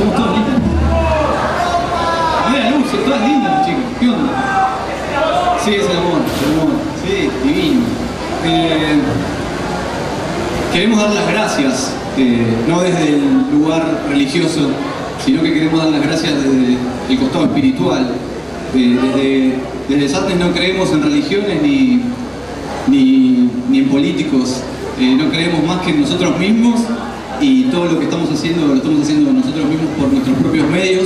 ¿Somos todos lindas? Mira, Luz, todas lindas, chicos. ¿Qué onda? Sí, es el amor, el amor. Sí, divino. Eh, queremos dar las gracias, eh, no desde el lugar religioso, sino que queremos dar las gracias desde el costado espiritual. Eh, desde, desde Sartes no creemos en religiones ni, ni, ni en políticos, no creemos más que en nosotros mismos y todo lo que estamos haciendo lo estamos haciendo nosotros mismos por nuestros propios medios.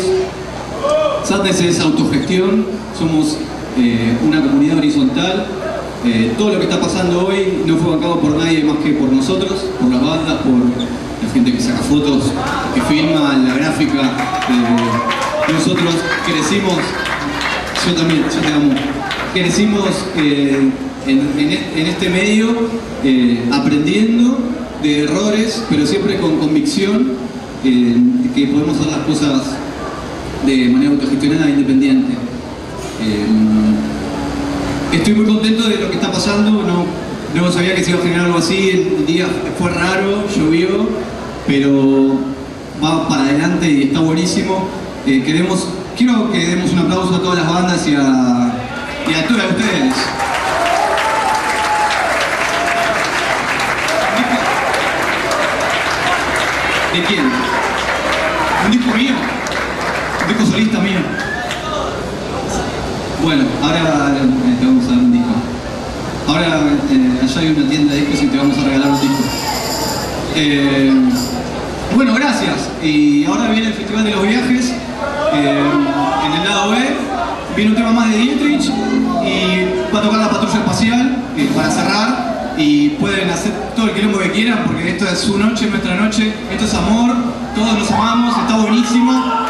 Satnes es autogestión, somos eh, una comunidad horizontal. Eh, todo lo que está pasando hoy no fue bancado por nadie más que por nosotros, por las bandas, por la gente que saca fotos, que filma, la gráfica. Eh, nosotros crecimos, yo también, yo te amo, crecimos en, en este medio aprendiendo de errores, pero siempre con convicción eh, que podemos hacer las cosas de manera autogestionada e independiente. Eh, estoy muy contento de lo que está pasando, no, no sabía que se iba a generar algo así, el día fue raro, llovió, pero va para adelante y está buenísimo. Eh, queremos, quiero que demos un aplauso a todas las bandas y a, y a todas ustedes. ¿De quién? ¿Un disco mío? ¿Un disco solista mío? Bueno, ahora eh, te vamos a dar un disco. Ahora eh, allá hay una tienda de discos y te vamos a regalar un disco. Eh, bueno, gracias. Y ahora viene el Festival de los Viajes. en el lado B viene un tema más de Dietrich y va a tocar la patrulla espacial para cerrar. Y pueden hacer todo el quilombo que quieran porque esto es su noche, nuestra noche. Esto es amor, todos nos amamos, está buenísimo.